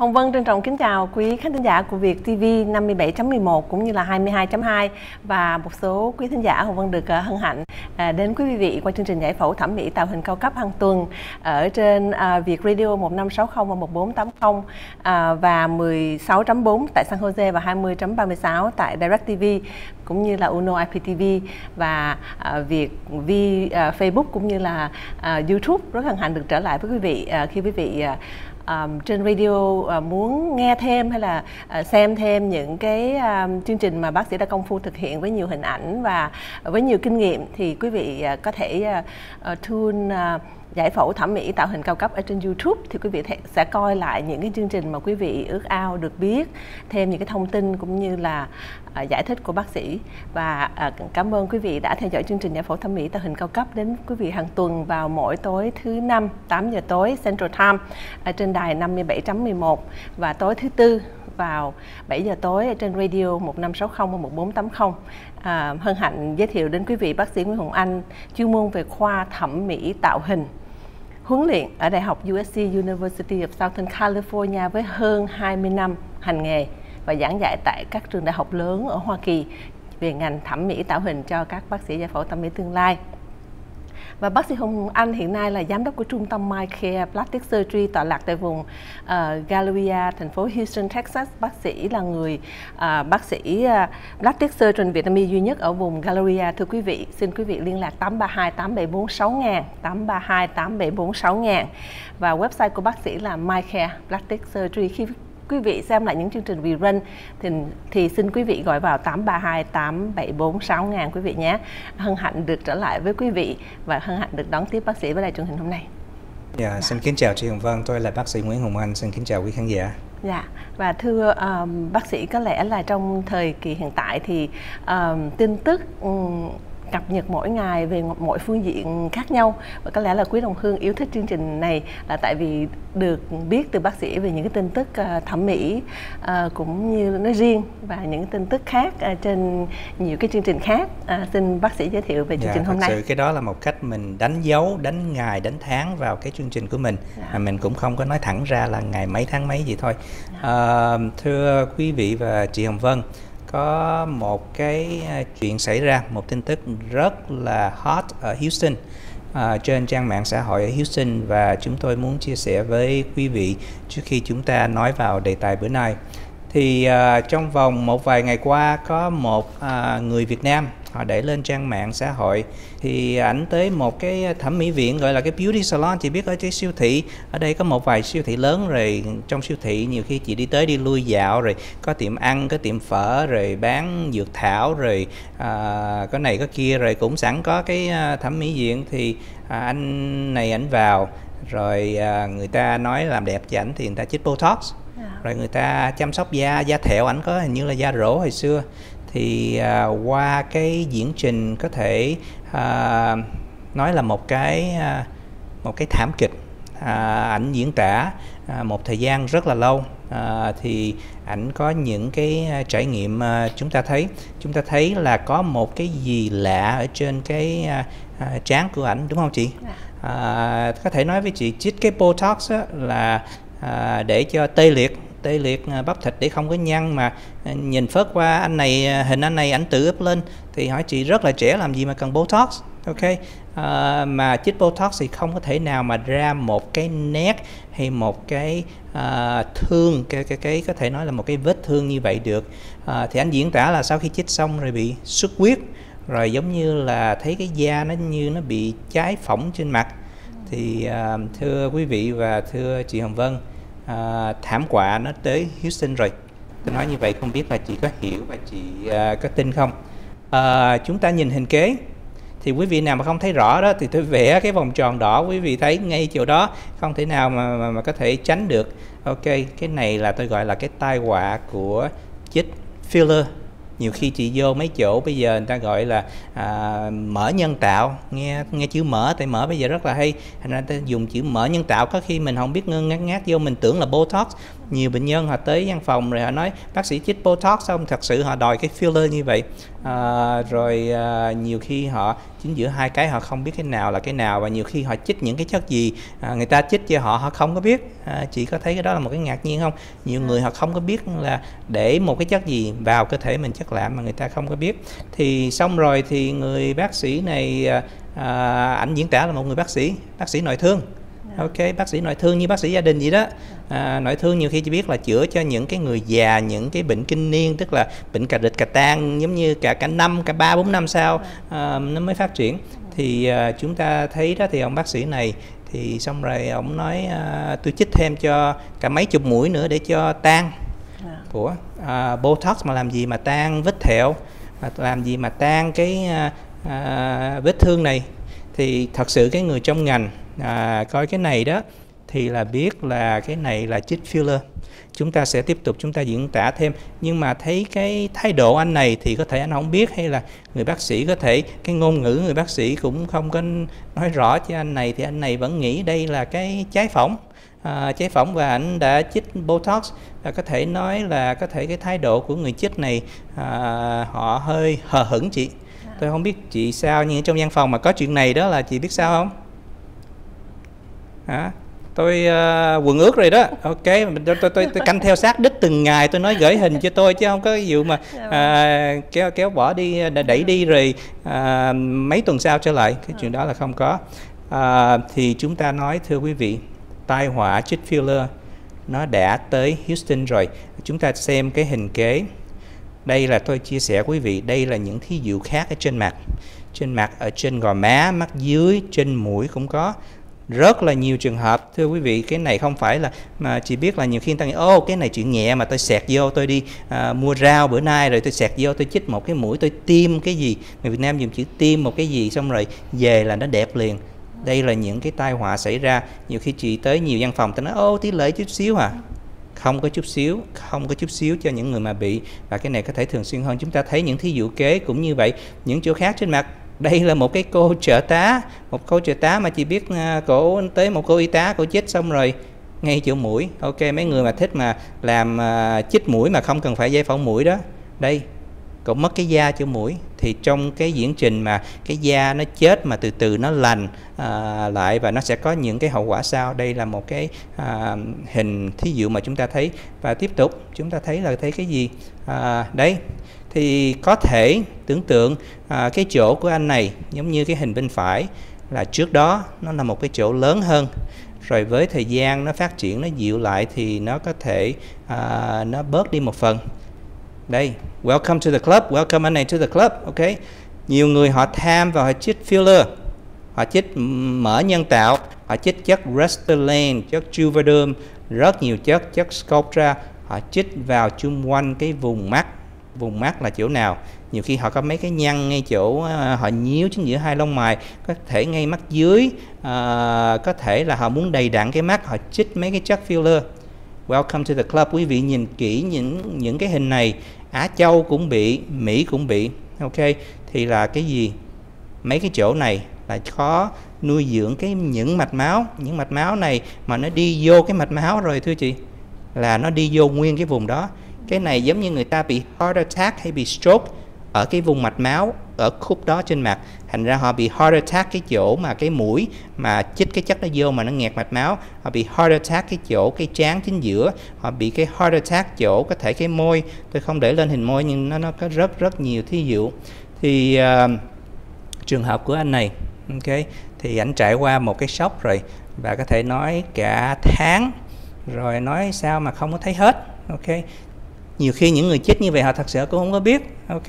Hồng Vân trân trọng kính chào quý khán thính giả của Việt TV 57.11 cũng như là 22.2 và một số quý thính giả Hồng Vân được ờ, hân hạnh ờ, đến quý vị qua chương trình giải phẫu thẩm mỹ tạo hình cao cấp hàng tuần ở trên ờ, Việt Radio 1560 và 1480 và 16.4 tại San Jose và 20.36 tại Direct TV cũng như là Uno IPTV và Việt V Facebook cũng như là YouTube rất hân hạnh được trở lại với quý vị khi quý vị um, trên radio uh, muốn nghe thêm hay là uh, xem thêm những cái um, chương trình mà bác sĩ đã công phu thực hiện với nhiều hình ảnh và với nhiều kinh nghiệm thì quý vị uh, có thể uh, uh, tune uh, giải phẫu thẩm mỹ tạo hình cao cấp ở trên YouTube thì quý vị sẽ coi lại những cái chương trình mà quý vị ước ao được biết thêm những cái thông tin cũng như là à, giải thích của bác sĩ và à, cảm ơn quý vị đã theo dõi chương trình giải phẫu thẩm mỹ tạo hình cao cấp đến quý vị hàng tuần vào mỗi tối thứ năm 8 giờ tối Central Time ở trên đài 57.11 và tối thứ tư vào 7 giờ tối ở trên radio 1560 và 1480. À, hân hạnh giới thiệu đến quý vị bác sĩ Nguyễn Hồng Anh chuyên môn về khoa thẩm mỹ tạo hình huấn luyện ở Đại học USC University of Southern California với hơn 20 năm hành nghề và giảng dạy tại các trường đại học lớn ở Hoa Kỳ về ngành thẩm mỹ tạo hình cho các bác sĩ giải phẫu thẩm mỹ tương lai. Và bác sĩ Hồng Anh hiện nay là giám đốc của trung tâm My Care Plastic Surgery tọa lạc tại vùng ờ, uh, Galleria, thành phố Houston, Texas. Bác sĩ là người uh, bác sĩ uh, Plastic Surgeon Vietnamese duy nhất ở vùng Galleria. Thưa quý vị, xin quý vị liên lạc 832 874 6000 832 874 6000 và website của bác sĩ là My Care Plastic Surgery. Khi quý vị xem lại những chương trình rerun thì thì xin quý vị gọi vào 832 874 6000 quý vị nhé. Hân hạnh được trở lại với quý vị và hân hạnh được đón tiếp bác sĩ với đài truyền hình hôm nay. Dạ, yeah, xin kính chào chị Hồng Vân, tôi là bác sĩ Nguyễn Hồng Anh, xin kính chào quý khán giả. Dạ và thưa um, bác sĩ có lẽ là trong thời kỳ hiện tại thì um, tin tức um, cập nhật mỗi ngày về mỗi phương diện khác nhau và có lẽ là quý đồng hương yêu thích chương trình này là tại vì được biết từ bác sĩ về những cái tin tức uh, thẩm mỹ uh, cũng như nói riêng và những tin tức khác uh, trên nhiều cái chương trình khác xin bác sĩ giới thiệu về chương dạ, trình hôm nay. Sự cái đó là một cách mình đánh dấu, đánh ngày, đánh tháng vào cái chương trình của mình. Dạ. À, mình cũng không có nói thẳng ra là ngày mấy tháng mấy gì thôi. Dạ. Uh, thưa quý vị và chị Hồng Vân, có một cái à, chuyện xảy ra một tin tức rất là hot ở Houston à, trên trang mạng xã hội ở Houston và chúng tôi muốn chia sẻ với quý vị trước khi chúng ta nói vào đề tài bữa nay. Thì à, trong vòng một vài ngày qua có một à, người Việt Nam họ để lên trang mạng xã hội. Thì ảnh tới một cái thẩm mỹ viện gọi là cái beauty salon chị biết ở cái siêu thị. Ở đây có một vài siêu thị lớn rồi trong siêu thị nhiều khi chị đi tới đi lui dạo rồi có tiệm ăn có tiệm phở rồi bán dược thảo rồi à, có này có kia rồi cũng sẵn có cái à, thẩm mỹ viện. Thì à, anh này ảnh vào rồi à, người ta nói làm đẹp cho ảnh thì người ta chích botox. Dạ. rồi người ta chăm sóc da da thẹo ảnh có hình như là da rỗ hồi xưa thì à, qua cái diễn trình có thể à, nói là một cái à, một cái thảm kịch à, ảnh diễn tả à, một thời gian rất là lâu. À, thì ảnh có những cái à, trải nghiệm à, chúng ta thấy. Chúng ta thấy là có một cái gì lạ ở trên cái à, à, trán của ảnh đúng không chị? Dạ. à, có thể nói với chị chích cái botox á, là à, để cho tê liệt tê liệt à, bắp thịt để không có nhăn mà à, nhìn phớt qua anh này à, hình anh này ảnh tự up lên thì hỏi chị rất là trẻ làm gì mà cần botox? Ok à, mà chích botox thì không có thể nào mà ra một cái nét hay một cái à, thương cái, cái cái có thể nói là một cái vết thương như vậy được. À, thì anh diễn tả là sau khi chích xong rồi bị xuất huyết rồi giống như là thấy cái da nó như nó bị cháy phỏng trên mặt. Thì à, thưa quý vị và thưa chị Hồng Vân à, thảm họa nó tới Houston rồi. Tôi nói như vậy không biết là chị có hiểu và chị à, có tin không. À, chúng ta nhìn hình kế. Thì quý vị nào mà không thấy rõ đó thì tôi vẽ cái vòng tròn đỏ quý vị thấy ngay chỗ đó. Không thể nào mà, mà, mà có thể tránh được. Ok cái này là tôi gọi là cái tai họa của chích filler nhiều khi chị vô mấy chỗ bây giờ người ta gọi là à, mở nhân tạo. Nghe nghe chữ mở tại mở bây giờ rất là hay. Thành ra ta dùng chữ mở nhân tạo có khi mình không biết ngưng ngắt ngát vô mình tưởng là botox nhiều bệnh nhân họ tới văn phòng rồi họ nói bác sĩ chích botox xong thật sự họ đòi cái filler như vậy. À, rồi à, nhiều khi họ chính giữa hai cái họ không biết cái nào là cái nào và nhiều khi họ chích những cái chất gì à, người ta chích cho họ họ không có biết. À, chị có thấy cái đó là một cái ngạc nhiên không? Nhiều người họ không có biết là để một cái chất gì vào cơ thể mình chất làm mà người ta không có biết. Thì xong rồi thì người bác sĩ này à, à ảnh diễn tả là một người bác sĩ bác sĩ nội thương ok bác sĩ nội thương như bác sĩ gia đình gì đó. À, nội thương nhiều khi chỉ biết là chữa cho những cái người già những cái bệnh kinh niên tức là bệnh cà rịch cà tan giống như cả cả năm cả ba bốn năm sau à, nó mới phát triển. Thì à, chúng ta thấy đó thì ông bác sĩ này thì xong rồi ông nói à, tôi chích thêm cho cả mấy chục mũi nữa để cho tan dạ. của à, botox mà làm gì mà tan vết thẹo mà làm gì mà tan cái à, à, vết thương này? Thì thật sự cái người trong ngành à, coi cái này đó thì là biết là cái này là chích filler. Chúng ta sẽ tiếp tục chúng ta diễn tả thêm. Nhưng mà thấy cái thái độ anh này thì có thể anh không biết hay là người bác sĩ có thể cái ngôn ngữ người bác sĩ cũng không có nói rõ cho anh này thì anh này vẫn nghĩ đây là cái trái phỏng. À, trái phỏng và anh đã chích botox. Và có thể nói là có thể cái thái độ của người chích này à, họ hơi hờ hững chị. Tôi không biết chị sao nhưng trong văn phòng mà có chuyện này đó là chị biết sao không? Hả? Tôi uh, quần ướt rồi đó. Ok tôi, tôi, tôi, tôi canh theo sát đích từng ngày tôi nói gửi hình cho tôi chứ không có vụ mà uh, kéo kéo bỏ đi đẩy đi rồi uh, mấy tuần sau trở lại. Cái chuyện đó là không có. Uh, thì chúng ta nói thưa quý vị tai họa chích filler nó đã tới Houston rồi. Chúng ta xem cái hình kế. Đây là tôi chia sẻ quý vị đây là những thí dụ khác ở trên mặt. Trên mặt ở trên gò má mắt dưới trên mũi cũng có rất là nhiều trường hợp. Thưa quý vị cái này không phải là mà chỉ biết là nhiều khi người ta nghĩ ô cái này chuyện nhẹ mà tôi sẹt vô tôi đi à, mua rau bữa nay rồi tôi sẹt vô tôi chích một cái mũi tôi tiêm cái gì. Người Việt Nam dùng chữ tiêm một cái gì xong rồi về là nó đẹp liền. Đây là những cái tai họa xảy ra. Nhiều khi chị tới nhiều văn phòng tôi nói ô tỷ lệ chút xíu à. Không có chút xíu không có chút xíu cho những người mà bị. Và cái này có thể thường xuyên hơn. Chúng ta thấy những thí dụ kế cũng như vậy. Những chỗ khác trên mặt đây là một cái cô trợ tá một cô trợ tá mà chỉ biết uh, cổ tới một cô y tá cổ chích xong rồi ngay chỗ mũi. Ok mấy người mà thích mà làm uh, chích mũi mà không cần phải dây phẫu mũi đó. Đây cậu mất cái da chỗ mũi. Thì trong cái diễn trình mà cái da nó chết mà từ từ nó lành à, lại và nó sẽ có những cái hậu quả sau đây là một cái à, hình thí dụ mà chúng ta thấy. Và tiếp tục chúng ta thấy là thấy cái gì? À, đấy thì có thể tưởng tượng à, cái chỗ của anh này giống như cái hình bên phải là trước đó nó là một cái chỗ lớn hơn. Rồi với thời gian nó phát triển nó dịu lại thì nó có thể à, nó bớt đi một phần. Đây welcome to the club welcome anh này to the club ok? Nhiều người họ tham vào họ chích filler họ chích mỡ nhân tạo họ chích chất Restylane chất Juvederm rất nhiều chất chất Sculptra. Họ chích vào chung quanh cái vùng mắt vùng mắt là chỗ nào. Nhiều khi họ có mấy cái nhăn ngay chỗ ờ, họ nhíu chính giữa hai lông mày có thể ngay mắt dưới à, có thể là họ muốn đầy đặn cái mắt họ chích mấy cái chất filler. Welcome to the club quý vị nhìn kỹ những những cái hình này. Á Châu cũng bị Mỹ cũng bị. Ok thì là cái gì? Mấy cái chỗ này là khó nuôi dưỡng cái những mạch máu. Những mạch máu này mà nó đi vô cái mạch máu rồi thưa chị là nó đi vô nguyên cái vùng đó cái này giống như người ta bị heart attack hay bị stroke ở cái vùng mạch máu ở khúc đó trên mặt. Thành ra họ bị heart attack cái chỗ mà cái mũi mà chích cái chất nó vô mà nó nghẹt mạch máu. Họ bị heart attack cái chỗ cái trán chính giữa. Họ bị cái heart attack chỗ có thể cái môi. Tôi không để lên hình môi nhưng nó nó có rất rất nhiều thí dụ. Thì uh, trường hợp của anh này ok thì anh trải qua một cái sốc rồi và có thể nói cả tháng. Rồi nói sao mà không có thấy hết ok nhiều khi những người chết như vậy họ thật sự cũng không có biết ok?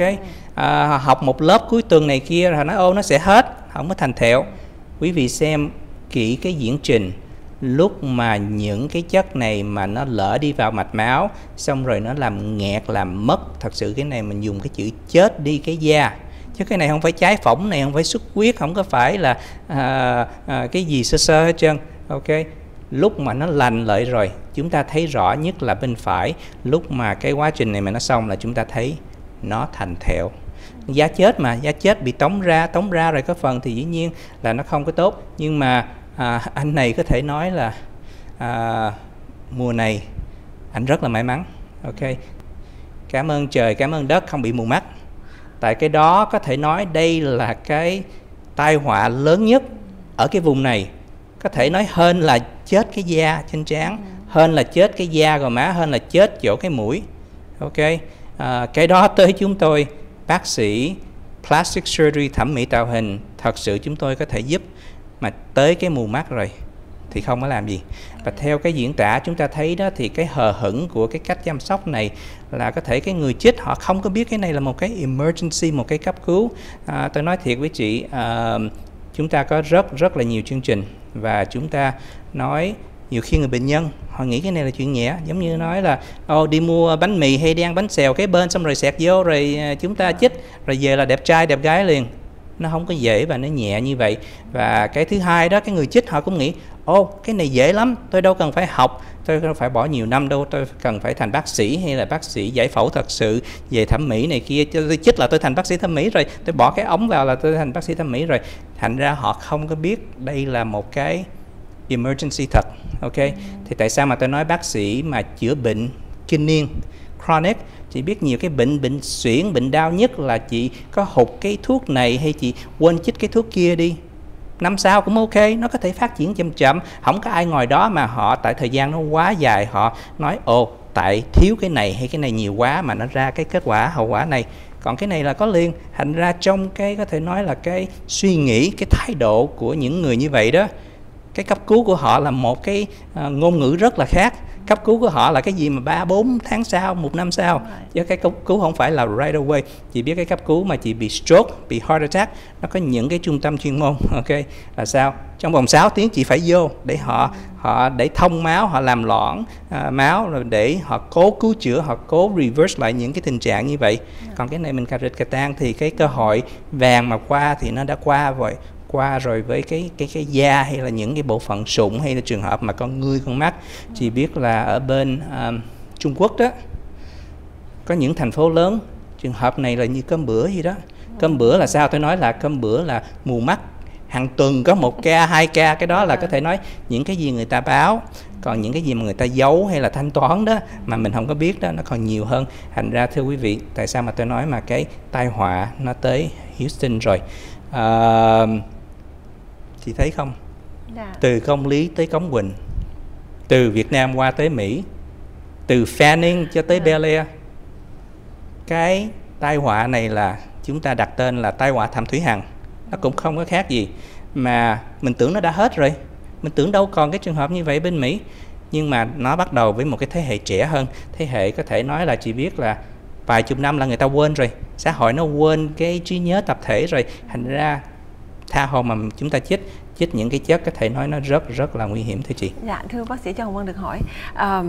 À, học một lớp cuối tuần này kia rồi nói ô nó sẽ hết. Không có thành thạo. Quý vị xem kỹ cái diễn trình. Lúc mà những cái chất này mà nó lỡ đi vào mạch máu xong rồi nó làm nghẹt làm mất thật sự cái này mình dùng cái chữ chết đi cái da. Chứ cái này không phải trái phỏng này không phải xuất huyết không có phải là à, à, cái gì sơ sơ hết trơn ok? Lúc mà nó lành lợi rồi chúng ta thấy rõ nhất là bên phải. Lúc mà cái quá trình này mà nó xong là chúng ta thấy nó thành thẹo. Giá chết mà giá chết bị tống ra tống ra rồi có phần thì dĩ nhiên là nó không có tốt. Nhưng mà à, anh này có thể nói là à, mùa này anh rất là may mắn. Ok. Cảm ơn trời cảm ơn đất không bị mù mắt. Tại cái đó có thể nói đây là cái tai họa lớn nhất ở cái vùng này. Có thể nói hơn là chết cái da trên trán hơn là chết cái da gò má hơn là chết chỗ cái mũi. Ok à, cái đó tới chúng tôi bác sĩ plastic surgery thẩm mỹ tạo hình thật sự chúng tôi có thể giúp mà tới cái mù mắt rồi thì không có làm gì. Và theo cái diễn tả chúng ta thấy đó thì cái hờ hững của cái cách chăm sóc này là có thể cái người chết họ không có biết cái này là một cái emergency một cái cấp cứu. À, tôi nói thiệt với chị à, chúng ta có rất rất là nhiều chương trình và chúng ta nói nhiều khi người bệnh nhân, họ nghĩ cái này là chuyện nhẹ, giống như nói là ô đi mua bánh mì hay đi ăn bánh xèo cái bên xong rồi xẹt vô rồi à, chúng ta chích, rồi về là đẹp trai, đẹp gái liền. Nó không có dễ và nó nhẹ như vậy. Và cái thứ hai đó, cái người chích họ cũng nghĩ ô cái này dễ lắm, tôi đâu cần phải học, tôi không phải bỏ nhiều năm đâu, tôi cần phải thành bác sĩ hay là bác sĩ giải phẫu thật sự, về thẩm mỹ này kia tôi chích là tôi thành bác sĩ thẩm mỹ rồi, tôi bỏ cái ống vào là tôi thành bác sĩ thẩm mỹ rồi. Thành ra họ không có biết đây là một cái emergency thật, ok? Thì tại sao mà tôi nói bác sĩ mà chữa bệnh kinh niên, chronic? Chị biết nhiều cái bệnh bệnh xuyển bệnh đau nhất là chị có hụt cái thuốc này hay chị quên chích cái thuốc kia đi? Năm sau cũng ok, nó có thể phát triển chậm chậm. Không có ai ngồi đó mà họ tại thời gian nó quá dài, họ nói, ồ, tại thiếu cái này hay cái này nhiều quá mà nó ra cái kết quả hậu quả này. Còn cái này là có liền. Thành ra trong cái có thể nói là cái suy nghĩ, cái thái độ của những người như vậy đó cái cấp cứu của họ là một cái uh, ngôn ngữ rất là khác. Cấp cứu của họ là cái gì mà ba bốn tháng sau một năm sau? Chứ cái cấp cứu không phải là right away. Chị biết cái cấp cứu mà chị bị stroke bị heart attack nó có những cái trung tâm chuyên môn ok là sao? Trong vòng 6 tiếng chị phải vô để họ họ để thông máu họ làm loãng à, máu rồi để họ cố cứu chữa họ cố reverse lại những cái tình trạng như vậy. Còn cái này mình cà rịch cà tan thì cái cơ hội vàng mà qua thì nó đã qua rồi qua rồi với cái cái cái da hay là những cái bộ phận sụn hay là trường hợp mà con ngươi con mắt chỉ biết là ở bên um, Trung Quốc đó có những thành phố lớn trường hợp này là như cơm bữa gì đó. Cơm bữa là sao? Tôi nói là cơm bữa là mù mắt hàng tuần có một ca hai ca cái đó là có thể nói những cái gì người ta báo còn những cái gì mà người ta giấu hay là thanh toán đó mà mình không có biết đó nó còn nhiều hơn. Thành ra thưa quý vị tại sao mà tôi nói mà cái tai họa nó tới Houston rồi? Uh, chị thấy không? Dạ. từ công lý tới cống quỳnh từ việt nam qua tới mỹ từ fanning cho tới dạ. bel air. Cái tai họa này là chúng ta đặt tên là tai họa thảm thủy hằng. Nó cũng không có khác gì mà mình tưởng nó đã hết rồi. Mình tưởng đâu còn cái trường hợp như vậy bên mỹ. Nhưng mà nó bắt đầu với một cái thế hệ trẻ hơn. Thế hệ có thể nói là chỉ biết là vài chục năm là người ta quên rồi. Xã hội nó quên cái trí nhớ tập thể rồi. Thành ra tha hồ mà chúng ta chích chích những cái chất có thể nói nó rất rất là nguy hiểm thưa chị. Dạ thưa bác sĩ cho Hồng Vân được hỏi à,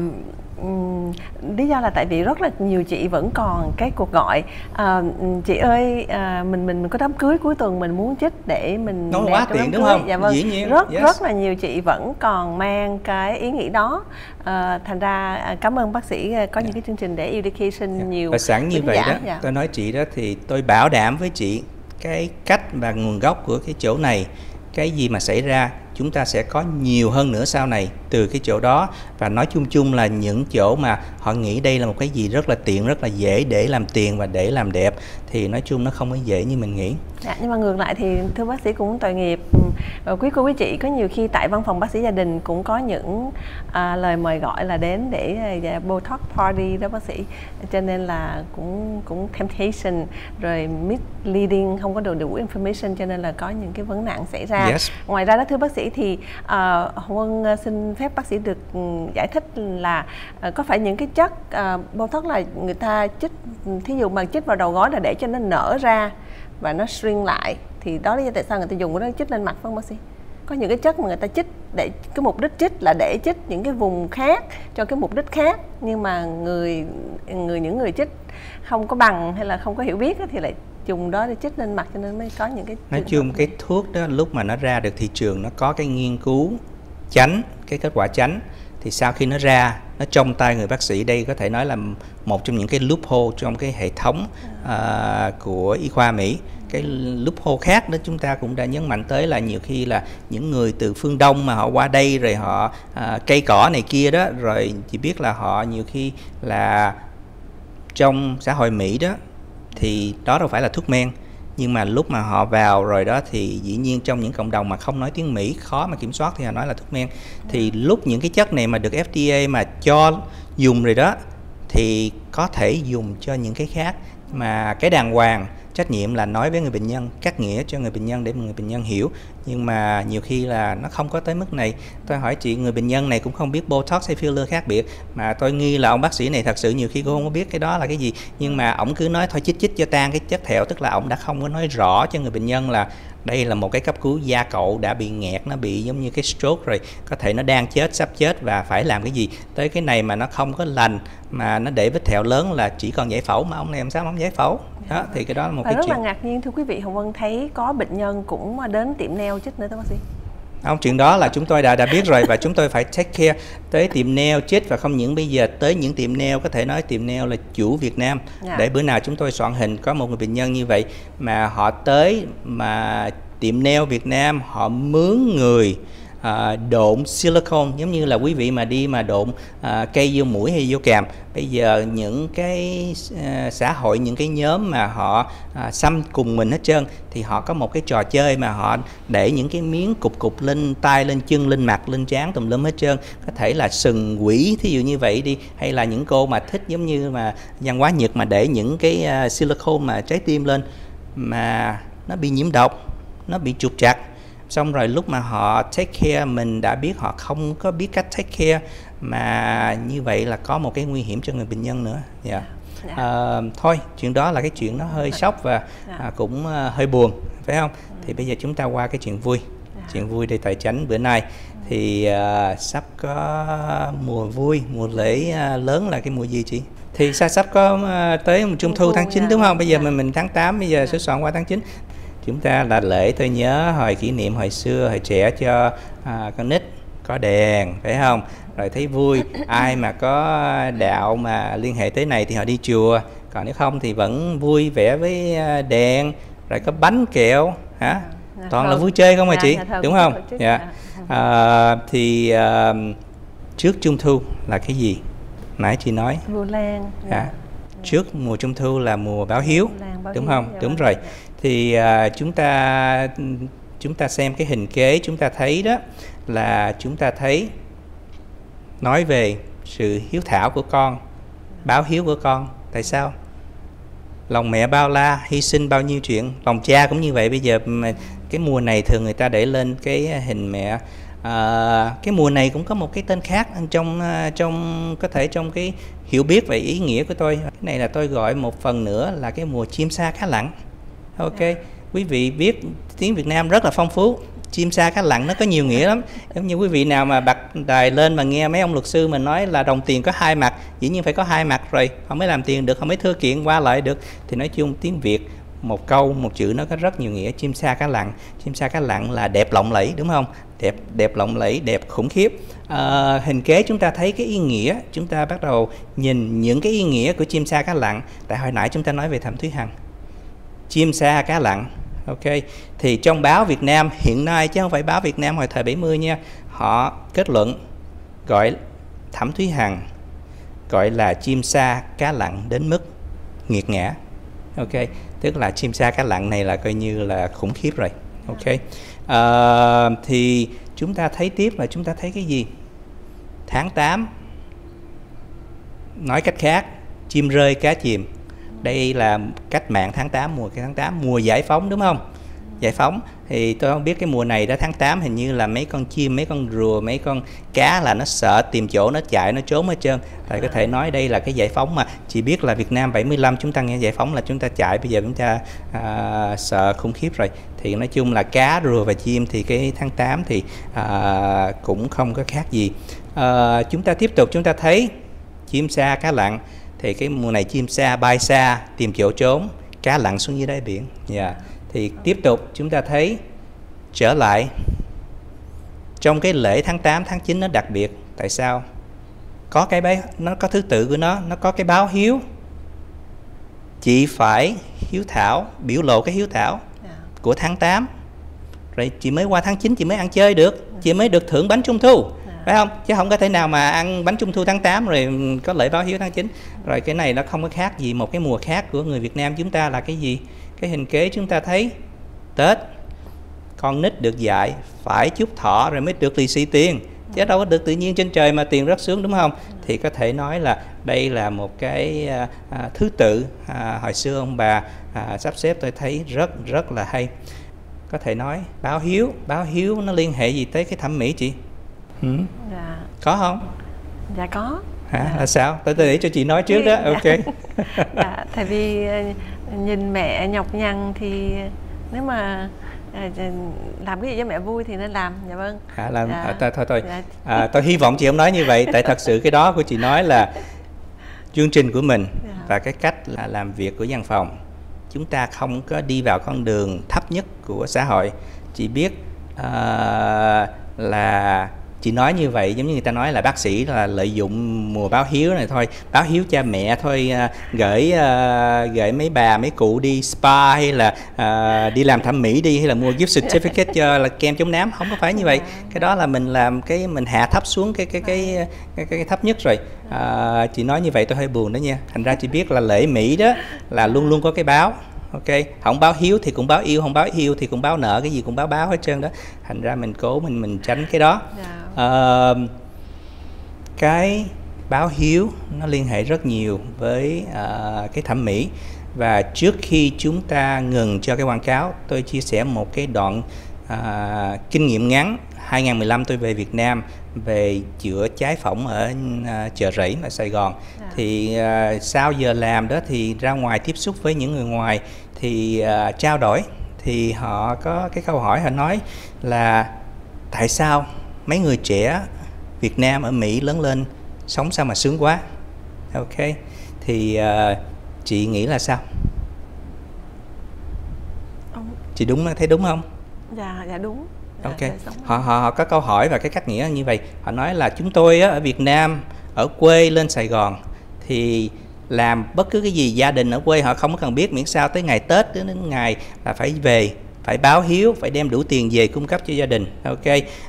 lý do là tại vì rất là nhiều chị vẫn còn cái cuộc gọi à, chị ơi à, mình mình có đám cưới cuối tuần mình muốn chích để mình nó quá tiện đúng không? Dạ vâng. Dĩ nhiên. Rất yes. rất là nhiều chị vẫn còn mang cái ý nghĩ đó. À, thành ra à, cảm ơn bác sĩ à, có yeah. những dạ. cái chương trình để education yeah. Dạ. nhiều. Và sẵn như vậy giả. đó, dạ. tôi nói chị đó thì tôi bảo đảm với chị cái cách và nguồn gốc của cái chỗ này, cái gì mà xảy ra, chúng ta sẽ có nhiều hơn nữa sau này từ cái chỗ đó. Và nói chung chung là những chỗ mà họ nghĩ đây là một cái gì rất là tiện rất là dễ để làm tiền và để làm đẹp thì nói chung nó không có dễ như mình nghĩ. Dạ, nhưng mà ngược lại thì thưa bác sĩ cũng tội nghiệp. Và quý cô quý chị có nhiều khi tại văn phòng bác sĩ gia đình cũng có những à, lời mời gọi là đến để uh, botox party đó bác sĩ. Cho nên là cũng cũng temptation rồi misleading không có đủ đủ information cho nên là có những cái vấn nạn xảy ra. Yes. ngoài ra đó thưa bác sĩ thì Hồng Vân xin phép bác sĩ được ừ, giải thích là uh, có phải những cái chất uh, botox là người ta chích thí dụ mà chích vào đầu gối là để cho nó nở ra và nó shrink lại thì đó là tại sao người ta dùng đó chích lên mặt phải không bác sĩ? Có những cái chất mà người ta chích để cái mục đích chích là để chích những cái vùng khác cho cái mục đích khác nhưng mà người người những người chích không có bằng hay là không có hiểu biết thì lại dùng đó để chích lên mặt cho nên mới có những cái nói chung cái thuốc đó lúc mà nó ra được thị trường nó có cái nghiên cứu chánh cái kết quả chánh thì sau khi nó ra nó trong tay người bác sĩ đây có thể nói là một trong những cái loophole trong cái hệ thống uh, của y khoa Mỹ. Cái loophole khác đó chúng ta cũng đã nhấn mạnh tới là nhiều khi là những người từ phương đông mà họ qua đây rồi họ uh, cây cỏ này kia đó rồi chỉ biết là họ nhiều khi là trong xã hội Mỹ đó thì đó đâu phải là thuốc men nhưng mà lúc mà họ vào rồi đó thì dĩ nhiên trong những cộng đồng mà không nói tiếng Mỹ khó mà kiểm soát thì họ nói là thuốc men. Thì lúc những cái chất này mà được FDA mà cho dùng rồi đó thì có thể dùng cho những cái khác. Mà cái đàng hoàng trách nhiệm là nói với người bệnh nhân cắt nghĩa cho người bệnh nhân để người bệnh nhân hiểu nhưng mà nhiều khi là nó không có tới mức này. Tôi hỏi chị, người bệnh nhân này cũng không biết botox hay filler khác biệt. Mà tôi nghi là ông bác sĩ này thật sự nhiều khi cũng không có biết cái đó là cái gì. Nhưng mà ổng cứ nói thôi, chích chích cho tan cái chất thẹo, tức là ổng đã không có nói rõ cho người bệnh nhân là đây là một cái cấp cứu da cậu đã bị nghẹt nó bị giống như cái stroke rồi. Có thể nó đang chết sắp chết và phải làm cái gì. Tới cái này mà nó không có lành mà nó để vết thẹo lớn là chỉ còn giải phẫu mà ông này làm sao ông giải phẫu. Đó thì cái đó là một và cái rất chuyện. là ngạc nhiên thưa quý vị hồng vân thấy có bệnh nhân cũng đến tiệm nail chích nữa thưa bác sĩ không chuyện đó là chúng tôi đã đã biết rồi và chúng tôi phải take care tới tiệm nail chết và không những bây giờ tới những tiệm nail có thể nói tiệm nail là chủ Việt Nam Dạ. để bữa nào chúng tôi soạn hình có một người bệnh nhân như vậy mà họ tới mà tiệm nail Việt Nam họ mướn người à, độn silicone giống như là quý vị mà đi mà độn à, cây vô mũi hay vô càm. Bây giờ những cái à, xã hội những cái nhóm mà họ à, xăm cùng mình hết trơn thì họ có một cái trò chơi mà họ để những cái miếng cục cục lên tay lên chân lên mặt lên trán tùm lum hết trơn. Có thể là sừng quỷ thí dụ như vậy đi. Hay là những cô mà thích giống như mà văn hóa nhật mà để những cái à, silicone mà trái tim lên mà nó bị nhiễm độc nó bị trục trặc xong rồi lúc mà họ take care mình đã biết họ không có biết cách take care mà như vậy là có một cái nguy hiểm cho người bệnh nhân nữa dạ Dạ. À, thôi chuyện đó là cái chuyện nó hơi sốc và Dạ. à, cũng à, hơi buồn phải không thì bây giờ chúng ta qua cái chuyện vui Dạ. chuyện vui để tài chánh bữa nay thì à, sắp có mùa vui mùa lễ à, lớn là cái mùa gì chị thì sao sắp có à, tới trung thu tháng 9 nha. đúng không bây giờ Dạ. mình mình tháng 8 bây giờ sửa soạn qua tháng 9 chúng ta là lễ tôi nhớ hồi kỷ niệm hồi xưa hồi trẻ cho à, con nít có đèn phải không? Rồi thấy vui. Ai mà có đạo mà liên hệ tới này thì họ đi chùa. Còn nếu không thì vẫn vui vẻ với à, đèn rồi có bánh kẹo hả? Dạ, toàn là vui chơi không Dạ, chị? thơm đúng không dạ. dạ. à, thì à, trước trung thu là cái gì? Nãy chị nói. Vu Lan Dạ. Trước mùa trung thu là mùa báo hiếu, báo đúng hiếu, không? dạ. Đúng rồi. Thì à, chúng ta chúng ta xem cái hình kế chúng ta thấy đó là chúng ta thấy nói về sự hiếu thảo của con, báo hiếu của con. Tại sao? Lòng mẹ bao la, hy sinh bao nhiêu chuyện. Lòng cha cũng như vậy. Bây giờ mà cái mùa này thường người ta để lên cái hình mẹ À, cái mùa này cũng có một cái tên khác trong à, trong có thể trong cái hiểu biết về ý nghĩa của tôi cái này là tôi gọi một phần nữa là cái mùa chim sa cá lặn ok. Quý vị biết tiếng Việt Nam rất là phong phú. Chim sa cá lặn nó có nhiều nghĩa lắm. Giống như quý vị nào mà bật đài lên mà nghe mấy ông luật sư mà nói là đồng tiền có hai mặt dĩ nhiên phải có hai mặt rồi. Không mới làm tiền được không mới thưa kiện qua lại được. Thì nói chung tiếng Việt một câu một chữ nó có rất nhiều nghĩa. Chim sa cá lặn chim sa cá lặn là đẹp lộng lẫy đúng không? Đẹp đẹp lộng lẫy đẹp khủng khiếp. À, hình kế chúng ta thấy cái ý nghĩa chúng ta bắt đầu nhìn những cái ý nghĩa của chim sa cá lặn. Tại hồi nãy chúng ta nói về thẩm thúy hằng chim sa cá lặn. Ok thì trong báo Việt Nam hiện nay chứ không phải báo Việt Nam hồi thời 70 nha họ kết luận gọi thẩm thúy hằng gọi là chim sa cá lặn đến mức nghiệt ngã. Ok tức là chim sa cá lặn này là coi như là khủng khiếp rồi. Ok à, thì chúng ta thấy tiếp là chúng ta thấy cái gì? Tháng 8 nói cách khác chim rơi cá chìm đây là cách mạng tháng 8 mùa cái tháng 8 mùa giải phóng đúng không? Giải phóng. Thì tôi không biết cái mùa này đó tháng 8 hình như là mấy con chim mấy con rùa mấy con cá là nó sợ tìm chỗ nó chạy nó trốn hết trơn. Thầy có thể nói đây là cái giải phóng mà. Chỉ biết là Việt Nam 75 chúng ta nghe giải phóng là chúng ta chạy bây giờ chúng ta à, sợ khủng khiếp rồi. Thì nói chung là cá rùa và chim thì cái tháng 8 thì à, cũng không có khác gì. À, chúng ta tiếp tục chúng ta thấy chim sa cá lặn thì cái mùa này chim sa bay xa tìm chỗ trốn cá lặn xuống dưới đáy biển. Dạ. Thì tiếp tục chúng ta thấy trở lại trong cái lễ tháng 8 tháng 9 nó đặc biệt. Tại sao? Có cái bái nó có thứ tự của nó nó có cái báo hiếu. Chị phải hiếu thảo biểu lộ cái hiếu thảo Dạ. của tháng 8 rồi chị mới qua tháng 9 chị mới ăn chơi được. Chị mới được thưởng bánh trung thu phải không? Chứ không có thể nào mà ăn bánh trung thu tháng 8 rồi có lễ báo hiếu tháng 9 rồi cái này nó không có khác gì một cái mùa khác của người Việt Nam chúng ta là cái gì? Cái hình kế chúng ta thấy Tết con nít được dạy phải chúc thọ rồi mới được lì xì tiền. Chứ đâu có được tự nhiên trên trời mà tiền rớt xuống đúng không? Thì có thể nói là đây là một cái à, à, thứ tự à, hồi xưa ông bà à, sắp xếp tôi thấy rất rất là hay. Có thể nói báo hiếu báo hiếu nó liên hệ gì tới cái thẩm mỹ chị? Ừ? dạ. có không dạ có hả dạ. là sao tôi tôi để cho chị nói trước đó dạ. ok dạ, tại vì ờ, nhìn mẹ nhọc nhằn thì nếu mà À, làm cái gì cho mẹ vui thì nên làm dạ vâng à, làm dạ. à, thôi thôi thôi dạ. à, tôi hy vọng chị không nói như vậy tại thật sự cái đó của chị nói là chương trình của mình dạ. và cái cách là làm việc của văn phòng chúng ta không có đi vào con đường thấp nhất của xã hội chỉ biết uh, là chị nói như vậy giống như người ta nói là bác sĩ là lợi dụng mùa báo hiếu này thôi. Báo hiếu cha mẹ thôi uh, gửi uh, gửi mấy bà mấy cụ đi spa hay là uh, đi làm thẩm mỹ đi hay là mua gift certificate cho là kem chống nám. Không có phải như vậy. Cái đó là mình làm cái mình hạ thấp xuống cái cái cái cái, cái, cái thấp nhất rồi. Uh, chị nói như vậy tôi hơi buồn đó nha. Thành ra chị biết là lễ mỹ đó là luôn luôn có cái báo ok? Không báo hiếu thì cũng báo yêu không báo yêu thì cũng báo nợ cái gì cũng báo báo hết trơn đó. Thành ra mình cố mình mình tránh cái đó. Yeah. Uh, cái báo hiếu nó liên hệ rất nhiều với uh, cái thẩm mỹ. Và trước khi chúng ta ngừng cho cái quảng cáo tôi chia sẻ một cái đoạn uh, kinh nghiệm ngắn. 2015 tôi về Việt Nam về chữa trái phỏng ở uh, chợ rẫy ở Sài Gòn. À. thì uh, sau giờ làm đó thì ra ngoài tiếp xúc với những người ngoài thì uh, trao đổi. Thì họ có cái câu hỏi họ nói là tại sao mấy người trẻ Việt Nam ở Mỹ lớn lên sống sao mà sướng quá. Ok thì uh, chị nghĩ là sao? Chị đúng thấy đúng không? Dạ dạ đúng. Dạ, ok. họ, họ họ có câu hỏi và cái cách nghĩa như vậy. Họ nói là chúng tôi á, ở Việt Nam ở quê lên Sài Gòn thì làm bất cứ cái gì gia đình ở quê họ không có cần biết miễn sao tới ngày Tết đến ngày là phải về phải báo hiếu phải đem đủ tiền về cung cấp cho gia đình ok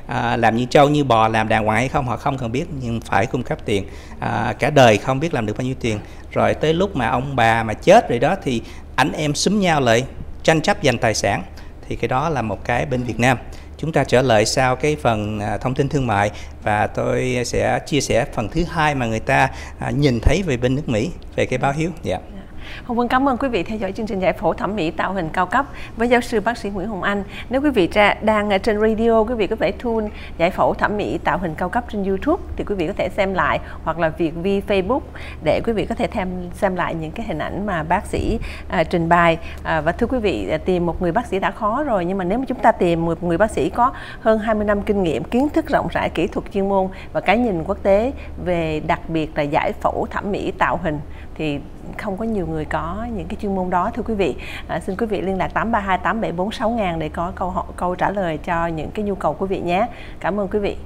à, làm như trâu như bò làm đàng hoàng hay không họ không cần biết nhưng phải cung cấp tiền à, cả đời không biết làm được bao nhiêu tiền rồi tới lúc mà ông bà mà chết rồi đó thì anh em xúm nhau lại tranh chấp giành tài sản thì cái đó là một cái bên Việt Nam chúng ta trở lại sau cái phần à, thông tin thương mại và tôi sẽ chia sẻ phần thứ hai mà người ta à, nhìn thấy về bên nước Mỹ về cái báo hiếu. Dạ. Yeah. Hồng Vân cảm ơn quý vị theo dõi chương trình giải phẫu thẩm mỹ tạo hình cao cấp với giáo sư bác sĩ Nguyễn Hồng Anh. Nếu quý vị đang ở trên radio, quý vị có thể tune giải phẫu thẩm mỹ tạo hình cao cấp trên YouTube thì quý vị có thể xem lại hoặc là việc Vi Facebook để quý vị có thể thêm xem lại những cái hình ảnh mà bác sĩ à, trình bày. À, và thưa quý vị, à, tìm một người bác sĩ đã khó rồi nhưng mà nếu mà chúng ta tìm một người bác sĩ có hơn 20 năm kinh nghiệm, kiến thức rộng rãi, kỹ thuật chuyên môn và cái nhìn quốc tế về đặc biệt là giải phẫu thẩm mỹ tạo hình thì không có nhiều người có những cái chuyên môn đó thưa quý vị. À, xin quý vị liên lạc 832 8746 ngàn để có câu hỏi câu trả lời cho những cái nhu cầu quý vị nhé. Cảm ơn quý vị.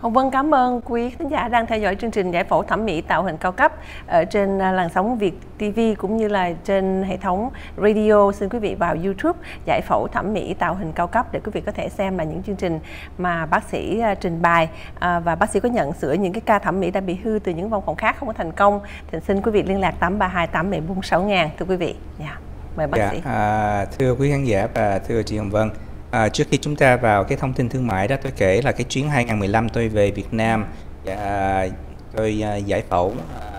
Hồng Vân cảm ơn quý khán giả đang theo dõi chương trình giải phẫu thẩm mỹ tạo hình cao cấp ở trên à, làn sóng Việt TV cũng như là trên hệ thống radio. Xin quý vị vào YouTube giải phẫu thẩm mỹ tạo hình cao cấp để quý vị có thể xem là những chương trình mà bác sĩ à, trình bày à, và bác sĩ có nhận sửa những cái ca thẩm mỹ đã bị hư từ những văn phòng khác không có thành công thì xin quý vị liên lạc 832 8746 ngàn thưa quý vị. Yeah. Dạ, mời bác dạ, sĩ. À, thưa quý khán giả và thưa chị Hồng Vân. À, trước khi chúng ta vào cái thông tin thương mại đó tôi kể là cái chuyến 2015 tôi về Việt Nam và tôi à, giải phẫu à,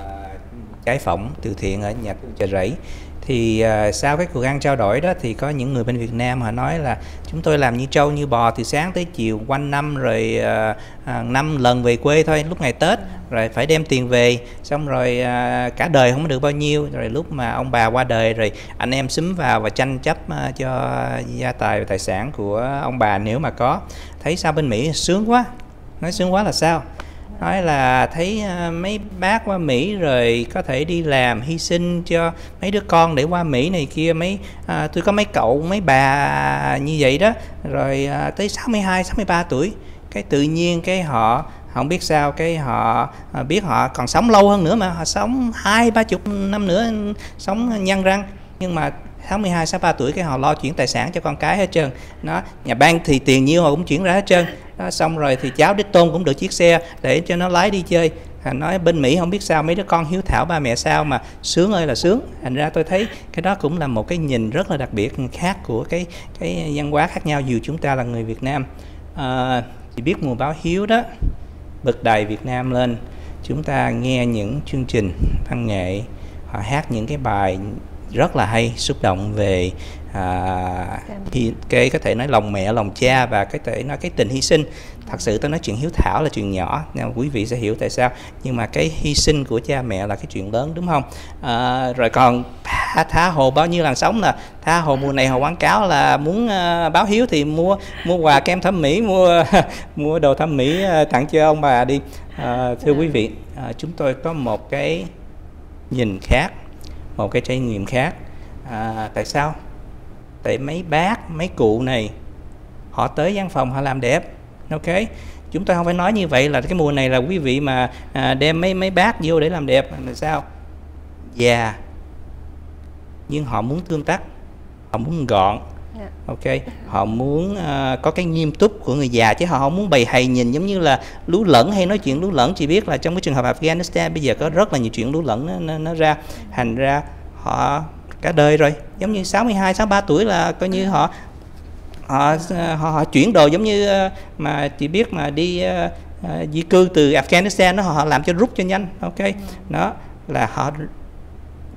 trái phỏng từ thiện ở nhà chợ rẫy. Thì uh, sau cái cuộc ăn trao đổi đó thì có những người bên Việt Nam họ nói là chúng tôi làm như trâu như bò từ sáng tới chiều quanh năm rồi uh, uh, năm lần về quê thôi lúc ngày Tết rồi phải đem tiền về. Xong rồi à, cả đời không được bao nhiêu. Rồi lúc mà ông bà qua đời rồi anh em xúm vào và tranh chấp à, cho gia tài và tài sản của ông bà nếu mà có. Thấy sao bên Mỹ sướng quá? Nói sướng quá là sao? Nói là thấy à, mấy bác qua Mỹ rồi có thể đi làm hy sinh cho mấy đứa con để qua Mỹ này kia mấy à, tôi có mấy cậu mấy bà như vậy đó. Rồi à, tới 62 63 tuổi cái tự nhiên cái họ không biết sao cái họ à, biết họ còn sống lâu hơn nữa mà họ sống hai ba chục năm nữa sống nhăn răng. Nhưng mà 62, 63 tuổi cái họ lo chuyển tài sản cho con cái hết trơn. Nó nhà ban thì tiền nhiêu họ cũng chuyển ra hết trơn. Đó, xong rồi thì cháu đích tôn cũng được chiếc xe để cho nó lái đi chơi. Thành nói bên Mỹ không biết sao mấy đứa con hiếu thảo ba mẹ sao mà sướng ơi là sướng. Thành ra tôi thấy cái đó cũng là một cái nhìn rất là đặc biệt khác của cái cái văn hóa khác nhau dù chúng ta là người Việt Nam. À, chỉ biết mùa báo hiếu đó bật đài Việt Nam lên chúng ta nghe những chương trình văn nghệ họ hát những cái bài rất là hay xúc động về à, thì cái có thể nói lòng mẹ lòng cha và cái thể nói cái tình hy sinh thật sự tôi nói chuyện hiếu thảo là chuyện nhỏ nên quý vị sẽ hiểu tại sao. Nhưng mà cái hy sinh của cha mẹ là cái chuyện lớn đúng không? À, rồi còn thá thá hồ bao nhiêu làn sóng là tha hồ mùa này họ quảng cáo là muốn uh, báo hiếu thì mua mua quà kem thẩm mỹ mua mua đồ thẩm mỹ uh, tặng cho ông bà đi. Uh, thưa quý vị uh, chúng tôi có một cái nhìn khác một cái trải nghiệm khác. À, tại sao? Tại mấy bác mấy cụ này họ tới văn phòng họ làm đẹp ok. Chúng ta không phải nói như vậy là cái mùa này là quý vị mà à, đem mấy mấy bác vô để làm đẹp. Là sao? Già. Nhưng họ muốn tương tác. Họ muốn gọn. Dạ. ok. Họ muốn uh, có cái nghiêm túc của người già chứ họ không muốn bày hầy nhìn giống như là lú lẫn hay nói chuyện lú lẫn. Chỉ biết là trong cái trường hợp Afghanistan bây giờ có rất là nhiều chuyện lú lẫn nó, nó, nó ra. Thành ra họ cả đời rồi. Giống như 62 63 tuổi là coi như họ họ họ, họ chuyển đồ giống như ờ, mà chỉ biết mà đi uh, di cư từ Afghanistan nó họ làm cho rút cho nhanh ok? Đó là họ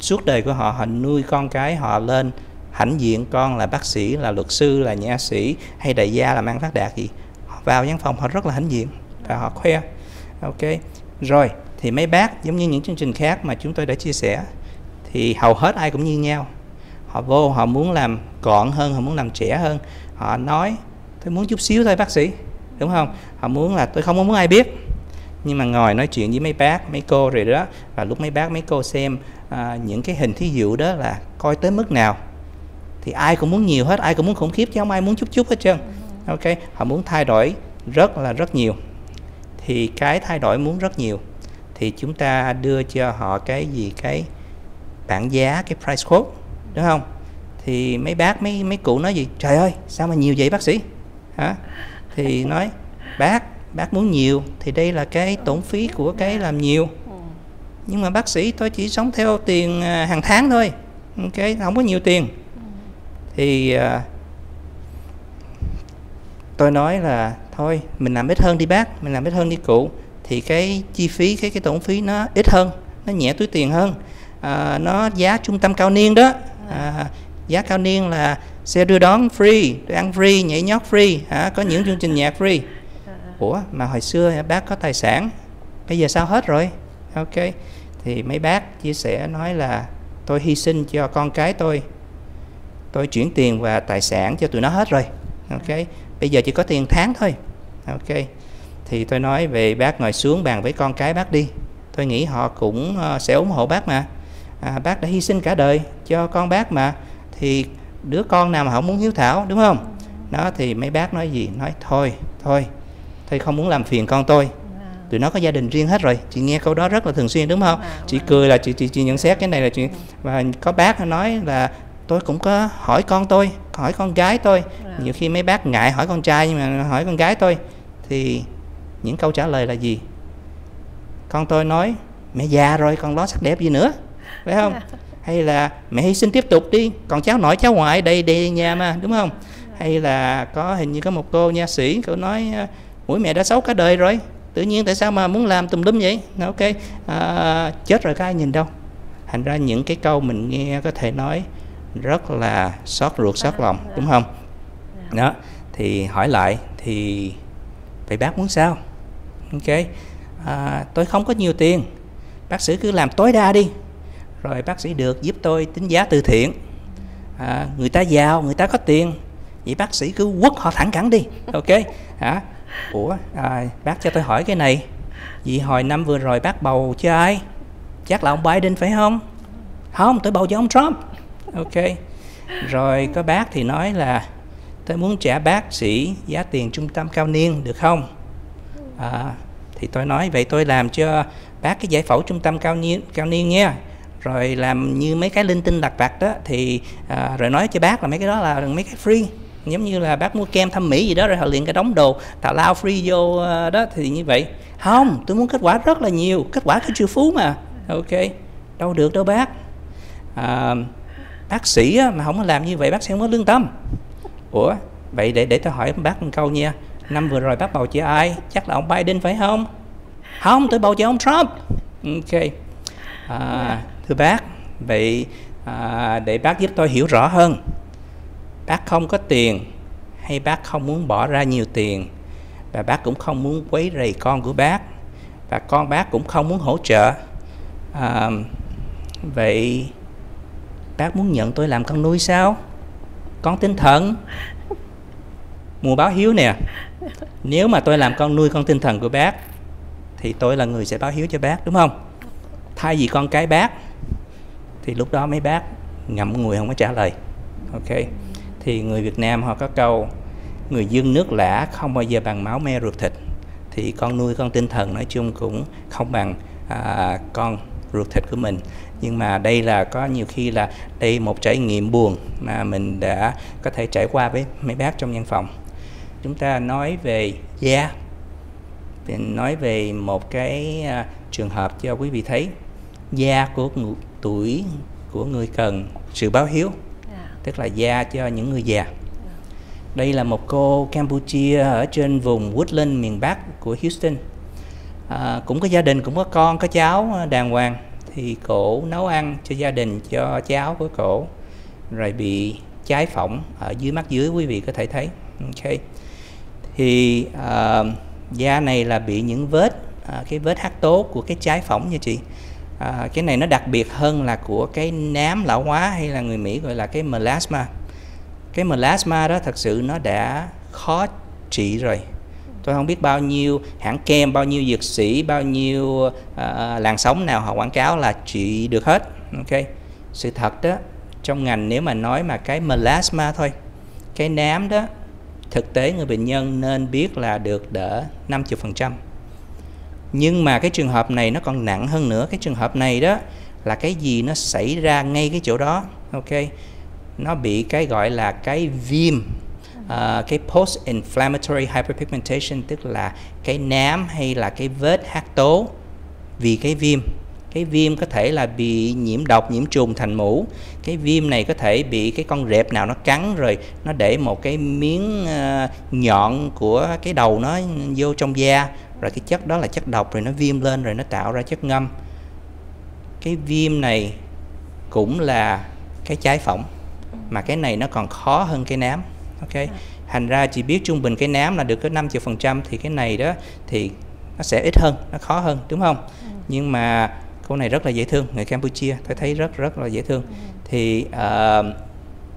suốt đời của họ họ nuôi con cái họ lên hãnh diện con là bác sĩ là luật sư là nha sĩ hay đại gia làm ăn phát đạt gì. Họ vào văn phòng họ rất là hãnh diện và họ khoe ok? Rồi thì mấy bác giống như những chương trình khác mà chúng tôi đã chia sẻ thì hầu hết ai cũng như nhau. Họ vô họ muốn làm gọn hơn họ muốn làm trẻ hơn họ nói tôi muốn chút xíu thôi bác sĩ. Đúng không? Họ muốn là tôi không muốn ai biết. Nhưng mà ngồi nói chuyện với mấy bác mấy cô rồi đó và lúc mấy bác mấy cô xem à, những cái hình thí dụ đó là coi tới mức nào thì ai cũng muốn nhiều hết ai cũng muốn khủng khiếp chứ không ai muốn chút chút hết trơn. Ok? Họ muốn thay đổi rất là rất nhiều. Thì cái thay đổi muốn rất nhiều thì chúng ta đưa cho họ cái gì? Cái bảng giá cái price quote đúng không? Thì mấy bác mấy mấy cụ nói gì? Trời ơi sao mà nhiều vậy bác sĩ? Hả? Thì nói bác bác muốn nhiều thì đây là cái tổn phí của cái làm nhiều. Nhưng mà bác sĩ tôi chỉ sống theo tiền à, hàng tháng thôi. Cái không có nhiều tiền. Thì uh, tôi nói là thôi mình làm ít hơn đi bác mình làm ít hơn đi cụ. Thì cái chi phí cái cái tổn phí nó ít hơn nó nhẹ túi tiền hơn. À, nó giá trung tâm cao niên đó. À, giá cao niên là xe đưa đón free ăn free nhảy nhót free hả? Có những chương trình nhạc free. Ủa mà hồi xưa bác có tài sản. Bây giờ sao hết rồi? Ok. Thì mấy bác chia sẻ nói là tôi hy sinh cho con cái tôi. Tôi chuyển tiền và tài sản cho tụi nó hết rồi. Ok. Bây giờ chỉ có tiền tháng thôi. Ok. Thì tôi nói về bác ngồi xuống bàn với con cái bác đi. Tôi nghĩ họ cũng ờ, sẽ ủng hộ bác mà. À, bác đã hy sinh cả đời cho con bác mà thì đứa con nào mà không muốn hiếu thảo đúng không? Đó thì mấy bác nói gì? Nói thôi thôi thôi không muốn làm phiền con tôi. Tụi nó có gia đình riêng hết rồi. Chị nghe câu đó rất là thường xuyên đúng không? Chị cười là chị chị, chị nhận xét cái này là chuyện và có bác nói là tôi cũng có hỏi con tôi hỏi con gái tôi. Nhiều khi mấy bác ngại hỏi con trai nhưng mà hỏi con gái tôi. Thì những câu trả lời là gì? Con tôi nói mẹ già rồi con lo sắc đẹp gì nữa. Phải không hay là mẹ hy sinh tiếp tục đi còn cháu nội cháu ngoại đây đây nhà mà đúng không? Hay là có hình như có một cô nha sĩ cô nói à, mũi mẹ đã xấu cả đời rồi tự nhiên tại sao mà muốn làm tùm lum vậy? Ok à, chết rồi có ai nhìn đâu. Thành ra những cái câu mình nghe có thể nói rất là xót ruột xót lòng đúng không? Đó thì hỏi lại thì vậy bác muốn sao? Ok à, tôi không có nhiều tiền bác sĩ cứ làm tối đa đi rồi bác sĩ được giúp tôi tính giá từ thiện. À, người ta giàu người ta có tiền. Vậy bác sĩ cứ quất họ thẳng cẳng đi. Ok? Hả? Ủa à, bác cho tôi hỏi cái này. Vì hồi năm vừa rồi bác bầu cho ai? Chắc là ông Biden phải không? Không tôi bầu cho ông Trump. Ok. Rồi có bác thì nói là tôi muốn trả bác sĩ giá tiền trung tâm cao niên được không? À, thì tôi nói vậy tôi làm cho bác cái giải phẫu trung tâm cao niên cao niên nha rồi làm như mấy cái linh tinh lặt vặt đó thì à, rồi nói cho bác là mấy cái đó là mấy cái free. Giống như là bác mua kem thăm mỹ gì đó rồi họ liền cái đóng đồ tào lao free vô ờ, đó thì như vậy. Không tôi muốn kết quả rất là nhiều kết quả cái triệu phú mà. Ok đâu được đâu bác. À, bác sĩ mà không làm như vậy bác sẽ không có lương tâm. Ủa vậy để để tôi hỏi bác một câu nha. Năm vừa rồi bác bầu cho ai? Chắc là ông Biden phải không? Không tôi bầu cho ông Trump. Ok. À, thưa bác vậy à, để bác giúp tôi hiểu rõ hơn bác không có tiền hay bác không muốn bỏ ra nhiều tiền và bác cũng không muốn quấy rầy con của bác và con bác cũng không muốn hỗ trợ à, vậy bác muốn nhận tôi làm con nuôi sao? Con tinh thần. Mùa báo hiếu nè nếu mà tôi làm con nuôi con tinh thần của bác thì tôi là người sẽ báo hiếu cho bác đúng không? Thay vì con cái bác thì lúc đó mấy bác ngậm người không có trả lời. Ok. Thì người Việt Nam họ có câu người dân nước lã không bao giờ bằng máu me ruột thịt. Thì con nuôi con tinh thần nói chung cũng không bằng à, con ruột thịt của mình. Nhưng mà đây là có nhiều khi là đây một trải nghiệm buồn mà mình đã có thể trải qua với mấy bác trong văn phòng. Chúng ta nói về da. Yeah. nói về một cái à, trường hợp cho quý vị thấy. Da của tuổi của người cần sự báo hiếu. Dạ. tức là da cho những người già. Đây là một cô Campuchia ở trên vùng Woodland miền Bắc của Houston. À, cũng có gia đình cũng có con có cháu đàng hoàng. Thì cổ nấu ăn cho gia đình cho cháu của cổ rồi bị trái phỏng ở dưới mắt dưới quý vị có thể thấy. Ok. Thì uh, da này là bị những vết uh, cái vết hắc tố của cái trái phỏng nha chị à, cái này nó đặc biệt hơn là của cái nám lão hóa hay là người Mỹ gọi là cái melasma. Cái melasma đó thật sự nó đã khó trị rồi. Tôi không biết bao nhiêu hãng kem bao nhiêu dược sĩ bao nhiêu à, làn sóng nào họ quảng cáo là trị được hết ok? Sự thật đó trong ngành nếu mà nói mà cái melasma thôi cái nám đó thực tế người bệnh nhân nên biết là được đỡ 50% nhưng mà cái trường hợp này nó còn nặng hơn nữa. Cái trường hợp này đó là cái gì nó xảy ra ngay cái chỗ đó ok? Nó bị cái gọi là cái viêm uh, cái post inflammatory hyperpigmentation tức là cái nám hay là cái vết hắc tố vì cái viêm. Cái viêm có thể là bị nhiễm độc nhiễm trùng thành mũ. Cái viêm này có thể bị cái con rệp nào nó cắn rồi nó để một cái miếng uh, nhọn của cái đầu nó vô trong da rồi cái chất đó là chất độc rồi nó viêm lên rồi nó tạo ra chất ngâm cái viêm này cũng là cái trái phỏng mà cái này nó còn khó hơn cái nám ok à. thành ra chỉ biết trung bình cái nám là được có 50 phần trăm thì cái này đó thì nó sẽ ít hơn nó khó hơn đúng không ừ. nhưng mà cô này rất là dễ thương người Campuchia tôi thấy rất rất là dễ thương ừ. thì uh,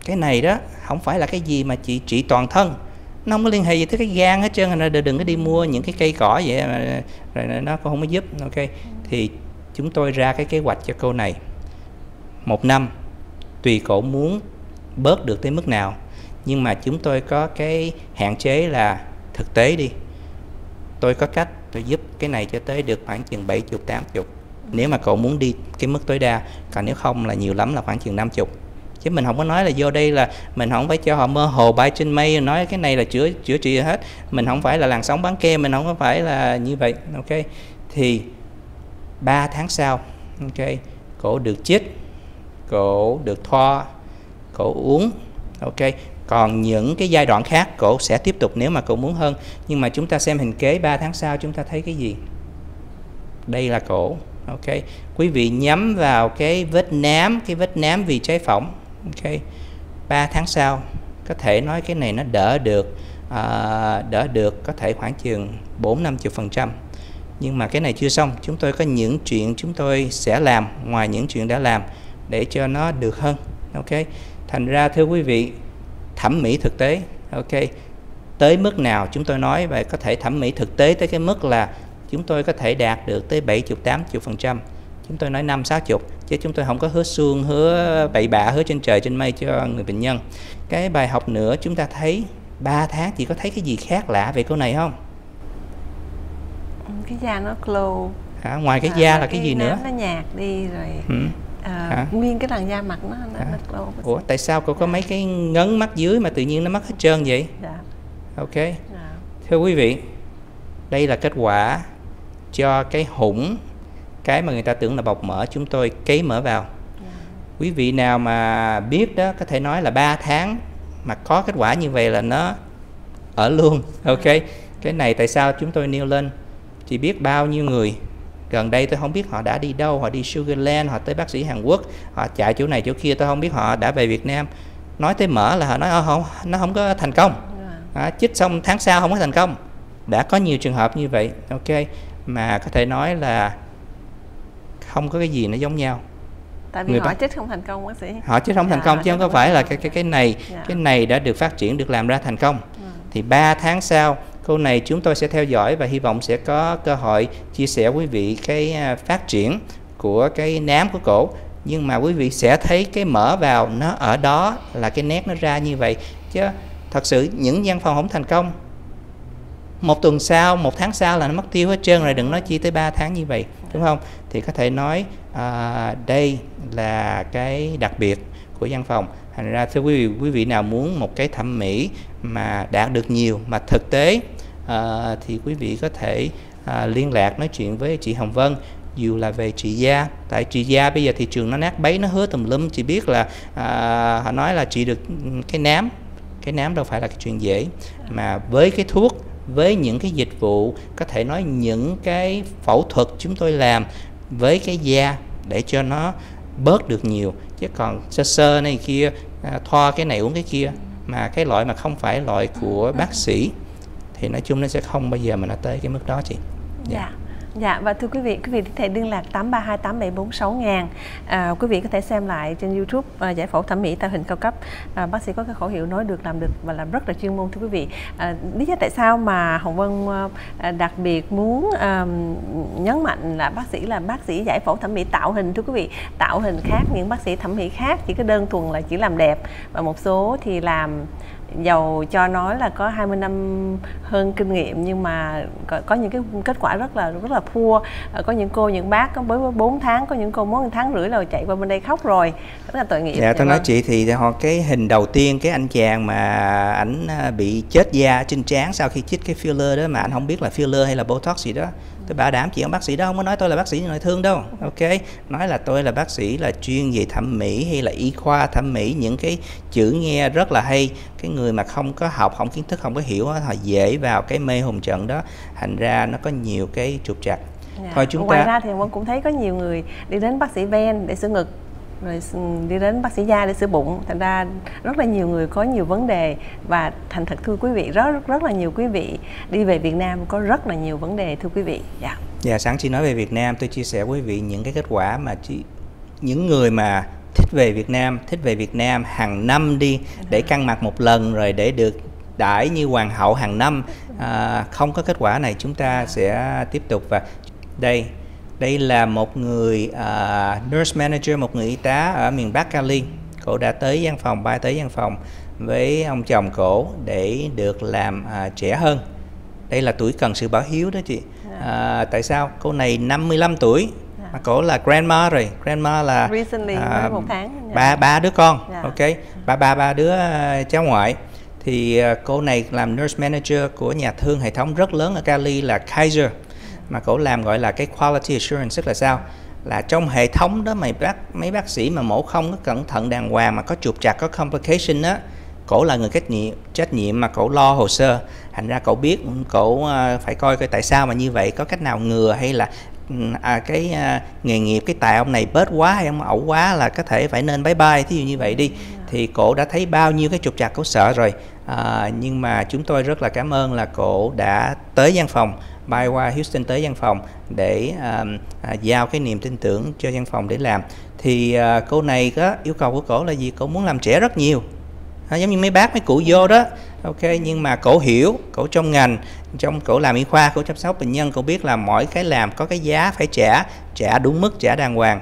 cái này đó không phải là cái gì mà chị trị toàn thân nó không có liên hệ gì tới cái gan hết trơn nên đừng có đi mua những cái cây cỏ vậy mà, rồi nó cũng không có giúp. Ok, thì chúng tôi ra cái kế hoạch cho cô này. Một năm, tùy cổ muốn bớt được tới mức nào, nhưng mà chúng tôi có cái hạn chế là thực tế đi. Tôi có cách tôi giúp cái này cho tới được khoảng chừng 70 80 nếu mà cậu muốn đi cái mức tối đa, còn nếu không là nhiều lắm là khoảng chừng 50 chứ mình không có nói là vô đây là mình không phải cho họ mơ hồ bay trên mây nói cái này là chữa chữa trị hết. Mình không phải là làn sóng bán kem mình không có phải là như vậy, ok? Thì 3 tháng sau, ok, cổ được chích cổ được thoa, cổ uống, ok? Còn những cái giai đoạn khác, cổ sẽ tiếp tục nếu mà cổ muốn hơn. Nhưng mà chúng ta xem hình kế 3 tháng sau, chúng ta thấy cái gì? Đây là cổ, ok? Quý vị nhắm vào cái vết nám, cái vết nám vì trái phỏng ok. 3 tháng sau có thể nói cái này nó đỡ được à, đỡ được có thể khoảng chừng 4 50 phần trăm. Nhưng mà cái này chưa xong. Chúng tôi có những chuyện chúng tôi sẽ làm ngoài những chuyện đã làm để cho nó được hơn. Ok. Thành ra thưa quý vị thẩm mỹ thực tế. Ok. Tới mức nào chúng tôi nói về có thể thẩm mỹ thực tế tới cái mức là chúng tôi có thể đạt được tới 70 80 phần trăm. Chúng tôi nói năm sáu chục chứ chúng tôi không có hứa xuông hứa bậy bạ hứa trên trời trên mây cho người bệnh nhân. Cái bài học nữa chúng ta thấy 3 tháng chị có thấy cái gì khác lạ về cô này không? Cái da nó glow à, ngoài cái à, da là cái, cái gì nữa? nó nhạt đi rồi ừ. à, nguyên cái làn da mặt nó, nó, à. nó ủa tại sao cô có mấy cái ngấn mắt dưới mà tự nhiên nó mất hết trơn vậy? Dạ. ok. Dạ. thưa quý vị đây là kết quả cho cái hủng cái mà người ta tưởng là bọc mỡ chúng tôi cấy mỡ vào. Dạ. quý vị nào mà biết đó có thể nói là 3 tháng mà có kết quả như vậy là nó ở luôn ok? Cái này tại sao chúng tôi nêu lên? Chỉ biết bao nhiêu người gần đây tôi không biết họ đã đi đâu họ đi Sugarland họ tới bác sĩ Hàn Quốc họ chạy chỗ này chỗ kia tôi không biết họ đã về Việt Nam. Nói tới mở là họ nói không nó không có thành công. À, chích xong tháng sau không có thành công. Đã có nhiều trường hợp như vậy ok? Mà có thể nói là không có cái gì nó giống nhau. Tại vì người họ bác... chích không thành công bác sĩ. Họ chích không dạ, thành công chứ không có phải là cái cái cái này dạ. cái này đã được phát triển được làm ra thành công. Ừ. thì 3 tháng sau câu này chúng tôi sẽ theo dõi và hy vọng sẽ có cơ hội chia sẻ quý vị cái à, phát triển của cái nám của cổ. Nhưng mà quý vị sẽ thấy cái mở vào nó ở đó là cái nét nó ra như vậy. Chứ thật sự những văn phòng không thành công một tuần sau một tháng sau là nó mất tiêu hết trơn rồi đừng nói chi tới 3 tháng như vậy đúng không thì có thể nói à, đây là cái đặc biệt của văn phòng. Thành ra thưa quý vị quý vị nào muốn một cái thẩm mỹ mà đạt được nhiều mà thực tế à, thì quý vị có thể à, liên lạc nói chuyện với chị Hồng Vân. Dù là về trị gia tại trị gia bây giờ thị trường nó nát bấy nó hứa tùm lum. Chị biết là à, họ nói là trị được ừ, cái nám cái nám đâu phải là cái chuyện dễ. Mà với cái thuốc với những cái dịch vụ có thể nói những cái phẫu thuật chúng tôi làm với cái da để cho nó bớt được nhiều. Chứ còn sơ sơ này kia à, thoa cái này uống cái kia mà cái loại mà không phải loại của bác sĩ thì nói chung nó sẽ không bao giờ mà nó tới cái mức đó chị. Dạ. Yeah. Dạ và thưa quý vị, quý vị có thể liên lạc 8328746000 à, Quý vị có thể xem lại trên YouTube à, giải phẫu thẩm mỹ tạo hình cao cấp. À, Bác sĩ có cái khẩu hiệu nói được làm được và làm rất là chuyên môn thưa quý vị. À, Lý do tại sao mà Hồng Vân à, đặc biệt muốn à, nhấn mạnh là bác sĩ là bác sĩ giải phẫu thẩm mỹ tạo hình thưa quý vị. Tạo hình khác những bác sĩ thẩm mỹ khác chỉ có đơn thuần là chỉ làm đẹp. Và một số thì làm dầu cho nói là có 20 năm hơn kinh nghiệm nhưng mà có, có những cái kết quả rất là rất là thua ờ, có những cô những bác có với 4 tháng có những cô mới một tháng rưỡi rồi chạy qua bên đây khóc rồi. Rất là tội nghiệp dạ tôi nói chị thì họ cái hình đầu tiên cái anh chàng mà ảnh à, bị chết da trên trán sau khi chích cái filler đó mà anh không biết là filler hay là botox gì đó tôi bảo đảm chị ông bác sĩ đó không có nói tôi là bác sĩ nội thương đâu. Ok. Nói là tôi là bác sĩ là chuyên về thẩm mỹ hay là y khoa thẩm mỹ những cái chữ nghe rất là hay. Cái người mà không có học không kiến thức không có hiểu họ dễ vào cái mê hồn trận đó. Thành ra nó có nhiều cái trục trặc. Dạ. thôi chúng ngoài ta... ra thì mình cũng thấy có nhiều người đi đến bác sĩ ven để sửa ngực rồi đi đến bác sĩ da để sửa bụng. Thành ra rất là nhiều người có nhiều vấn đề. Và thành thật thưa quý vị rất rất là nhiều quý vị đi về Việt Nam có rất là nhiều vấn đề thưa quý vị. Dạ. Dạ sáng chị nói về Việt Nam tôi chia sẻ với quý vị những cái kết quả mà chị những người mà thích về Việt Nam thích về Việt Nam hàng năm đi để căng mặt một lần rồi để được đãi như hoàng hậu hàng năm. À, không có kết quả này chúng ta sẽ tiếp tục. Và đây đây là một người uh, nurse manager, một người y tá ở miền Bắc Cali. Cổ đã tới văn phòng, bay tới văn phòng với ông chồng cổ để được làm uh, trẻ hơn. Đây là tuổi cần sự báo hiếu đó chị. Uh, tại sao? Cô này 55 tuổi dạ. mà cổ là grandma rồi grandma là Recently, uh, một tháng dạ. ba ba đứa con yeah. ok ba ba ba đứa cháu ngoại thì cô này làm nurse manager của nhà thương hệ thống rất lớn ở Cali là Kaiser mà cổ làm gọi là cái quality assurance tức là sao? Là trong hệ thống đó mày bác mấy bác sĩ mà mổ không có cẩn thận đàng hoàng mà có trục trặc có complication á cổ là người trách nhiệm trách nhiệm mà cổ lo hồ sơ. Thành ra cổ biết cổ ờ, phải coi coi tại sao mà như vậy có cách nào ngừa hay là ừ, à, cái à, nghề nghiệp cái tài ông này bớt quá hay ông ẩu quá là có thể phải nên bye bye thí dụ như vậy đi. Thì cổ đã thấy bao nhiêu cái trục trặc cổ sợ rồi. À, nhưng mà chúng tôi rất là cảm ơn là cổ đã tới văn phòng bay qua Houston tới văn phòng để à, à, giao cái niềm tin tưởng cho văn phòng để làm. Thì à, cô này có yêu cầu của cổ là gì? Cổ muốn làm trẻ rất nhiều. À, giống như mấy bác mấy cụ vô đó. Ok nhưng mà cổ hiểu cổ trong ngành trong cổ làm y khoa cổ chăm sóc bệnh nhân cổ biết là mỗi cái làm có cái giá phải trả trả đúng mức trả đàng hoàng.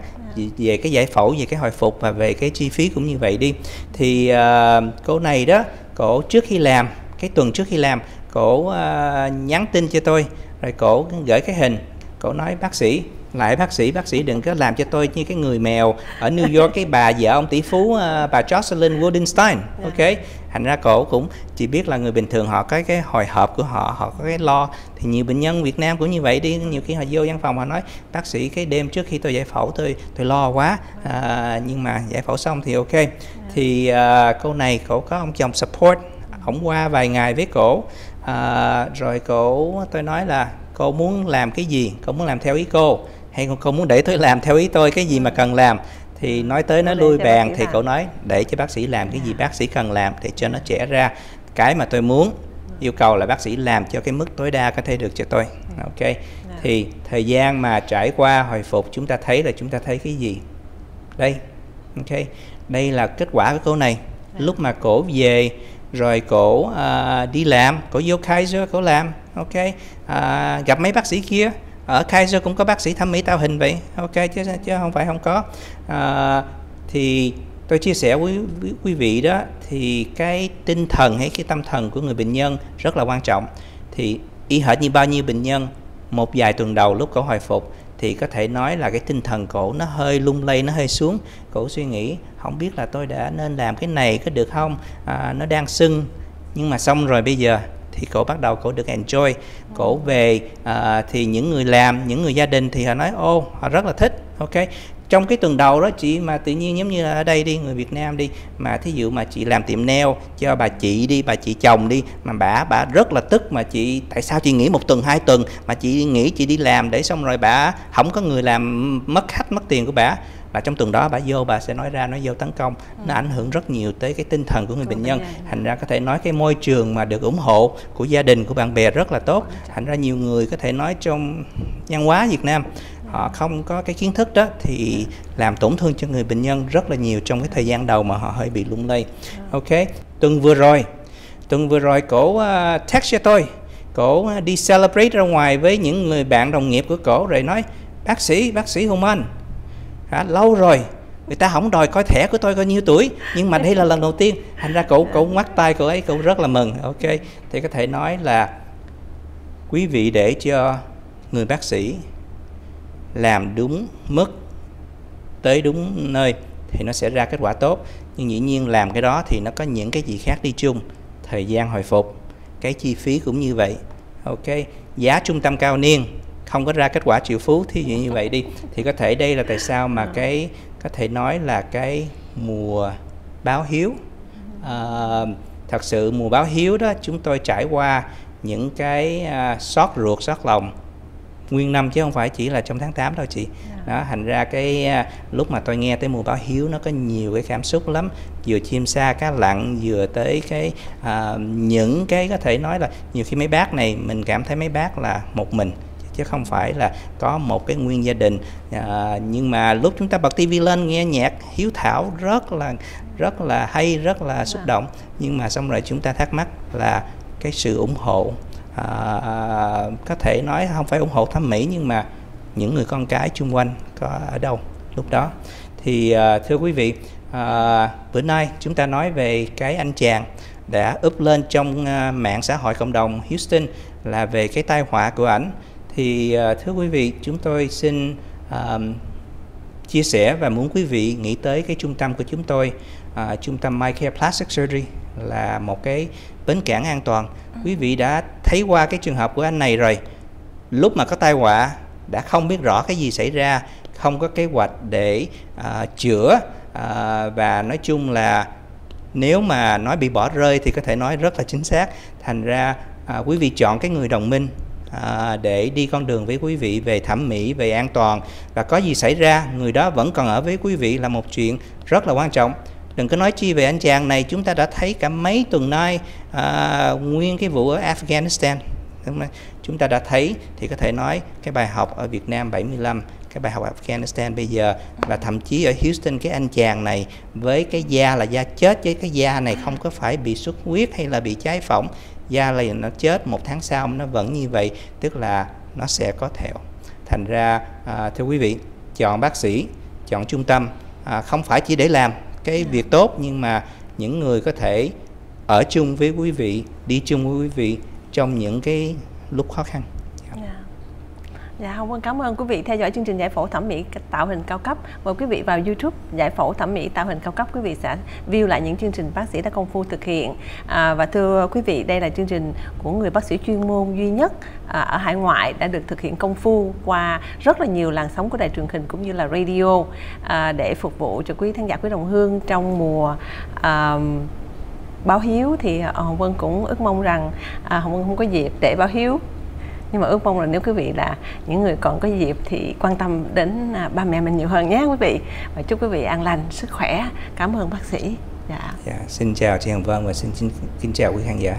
Về cái giải phẫu về cái hồi phục và về cái chi phí cũng như vậy đi. Thì uh, cô này đó cổ trước khi làm cái tuần trước khi làm cổ uh, nhắn tin cho tôi rồi cổ gửi cái hình. Cổ nói bác sĩ lại bác sĩ bác sĩ đừng có làm cho tôi như cái người mèo ở New York cái bà vợ ông tỷ phú uh, bà Jocelyn Wildenstein ok? Thành ra cổ cũng chỉ biết là người bình thường họ có cái hồi hộp của họ họ có cái lo. Thì nhiều bệnh nhân Việt Nam cũng như vậy đi nhiều khi họ vô văn phòng họ nói bác sĩ cái đêm trước khi tôi giải phẫu tôi tôi lo quá. À, nhưng mà giải phẫu xong thì ok. Thì uh, câu này cổ có ông chồng support ổng qua vài ngày với cổ à, rồi cổ tôi nói là cô muốn làm cái gì? Cô muốn làm theo ý cô? Hay cô muốn để tôi làm theo ý tôi cái gì mà cần làm? Thì nói tới nói lui bàn thì cậu nói để cho bác sĩ làm cái gì bác sĩ cần làm để cho nó trẻ ra. Cái mà tôi muốn yêu cầu là bác sĩ làm cho cái mức tối đa có thể được cho tôi. Ok? Dạ. thì thời gian mà trải qua hồi phục chúng ta thấy là chúng ta thấy cái gì? Đây. Ok? Đây là kết quả của cô này. Dạ. lúc mà cổ về rồi cổ uh, đi làm cổ vô Kaiser cổ làm ok? Uh, gặp mấy bác sĩ kia. Ở Kaiser cũng có bác sĩ thẩm mỹ tạo hình vậy ok? Chứ chứ không phải không có. Uh, thì tôi chia sẻ với, với quý vị đó thì cái tinh thần hay cái tâm thần của người bệnh nhân rất là quan trọng. Thì y hệt như bao nhiêu bệnh nhân một vài tuần đầu lúc cổ hồi phục thì có thể nói là cái tinh thần cổ nó hơi lung lay nó hơi xuống. Cổ suy nghĩ không biết là tôi đã nên làm cái này có được không? À, nó đang sưng. Nhưng mà xong rồi bây giờ thì cổ bắt đầu cổ được enjoy. Cổ về à, thì những người làm những người gia đình thì họ nói ô họ rất là thích. Ok trong cái tuần đầu đó chị mà tự nhiên giống như ở đây đi người Việt Nam đi mà thí dụ mà chị làm tiệm nail cho bà chị đi bà chị chồng đi mà bà bà rất là tức mà chị tại sao chị nghỉ một tuần hai tuần mà chị nghĩ chị đi làm để xong rồi bà không có người làm mất khách mất tiền của bà. Là trong tuần đó bà vô bà sẽ nói ra nó vô tấn công. Ừ. nó ảnh hưởng rất nhiều tới cái tinh thần của người bệnh nhân. thành ra có thể nói cái môi trường mà được ủng hộ của gia đình của bạn bè rất là tốt. Thành ra nhiều người có thể nói trong văn hóa Việt Nam họ không có cái kiến thức đó thì làm tổn thương cho người bệnh nhân rất là nhiều trong cái thời gian đầu mà họ hơi bị lung lay. Ok tuần vừa rồi tuần vừa rồi cổ uh, text cho tôi. Cổ uh, đi celebrate ra ngoài với những người bạn đồng nghiệp của cổ rồi nói bác sĩ bác sĩ Hùng Anh à, lâu rồi người ta không đòi coi thẻ của tôi coi nhiêu tuổi nhưng mà đây là lần đầu tiên. Thành ra cậu cậu ngoắt tay cậu ấy cậu rất là mừng. Ok thì có thể nói là quý vị để cho người bác sĩ làm đúng mức tới đúng nơi thì nó sẽ ra kết quả tốt. Nhưng dĩ nhiên làm cái đó thì nó có những cái gì khác đi chung. Thời gian hồi phục cái chi phí cũng như vậy. Ok giá trung tâm cao niên không có ra kết quả triệu phú thí dụ như vậy đi. Thì có thể đây là tại sao mà cái có thể nói là cái mùa báo hiếu. À, thật sự mùa báo hiếu đó chúng tôi trải qua những cái à, xót ruột xót lòng nguyên năm chứ không phải chỉ là trong tháng 8 đâu chị. Dạ. đó thành ra cái à, lúc mà tôi nghe tới mùa báo hiếu nó có nhiều cái cảm xúc lắm. Vừa chim sa cá lặn vừa tới cái à, những cái có thể nói là nhiều khi mấy bác này mình cảm thấy mấy bác là một mình chứ không phải là có một cái nguyên gia đình. À, nhưng mà lúc chúng ta bật tivi lên nghe nhạc hiếu thảo rất là rất là hay rất là xúc động. Nhưng mà xong rồi chúng ta thắc mắc là cái sự ủng hộ À, à, có thể nói không phải ủng hộ thẩm mỹ nhưng mà những người con cái chung quanh có ở đâu lúc đó. Thì à, thưa quý vị à, bữa nay chúng ta nói về cái anh chàng đã up lên trong uh, mạng xã hội cộng đồng Houston là về cái tai họa của ảnh. Thì uh, thưa quý vị chúng tôi xin uh, chia sẻ và muốn quý vị nghĩ tới cái trung tâm của chúng tôi. Uh, trung tâm My Care Plastic Surgery là một cái bến cảng an toàn. Quý vị đã thấy qua cái trường hợp của anh này rồi. Lúc mà có tai họa đã không biết rõ cái gì xảy ra không có kế hoạch để uh, chữa uh, và nói chung là nếu mà nói bị bỏ rơi thì có thể nói rất là chính xác. Thành ra à, quý vị chọn cái người đồng minh à, để đi con đường với quý vị về thẩm mỹ về an toàn. Và có gì xảy ra người đó vẫn còn ở với quý vị là một chuyện rất là quan trọng đừng có nói chi về anh chàng này chúng ta đã thấy cả mấy tuần nay à, nguyên cái vụ ở Afghanistan. Chúng ta đã thấy thì có thể nói cái bài học ở Việt Nam 75 cái bài học Afghanistan bây giờ và thậm chí ở Houston cái anh chàng này với cái da là da chết chứ cái da này không có phải bị xuất huyết hay là bị cháy phỏng. Da là nó chết một tháng sau nó vẫn như vậy tức là nó sẽ có thẹo. Thành ra à, thưa quý vị chọn bác sĩ chọn trung tâm à, không phải chỉ để làm cái việc tốt, nhưng mà những người có thể ở chung với quý vị, đi chung với quý vị trong những cái lúc khó khăn. Dạ, Hồng Vân cảm ơn quý vị theo dõi chương trình giải phẫu thẩm mỹ tạo hình cao cấp. Mời quý vị vào YouTube giải phẫu thẩm mỹ tạo hình cao cấp, quý vị sẽ view lại những chương trình bác sĩ đã công phu thực hiện. À, và thưa quý vị, đây là chương trình của người bác sĩ chuyên môn duy nhất à, ở hải ngoại đã được thực hiện công phu qua rất là nhiều làn sóng của đài truyền hình cũng như là radio à, để phục vụ cho quý khán giả quý đồng hương trong mùa à, báo hiếu thì à, Hồng Vân cũng ước mong rằng à, Hồng Vân không có dịp để báo hiếu nhưng mà ước mong là nếu quý vị là những người còn có dịp thì quan tâm đến à, ba mẹ mình nhiều hơn nhé quý vị. Và chúc quý vị an lành sức khỏe. Cảm ơn bác sĩ. Dạ, dạ xin chào chị Hồng Vân và xin, xin kính chào quý khán giả.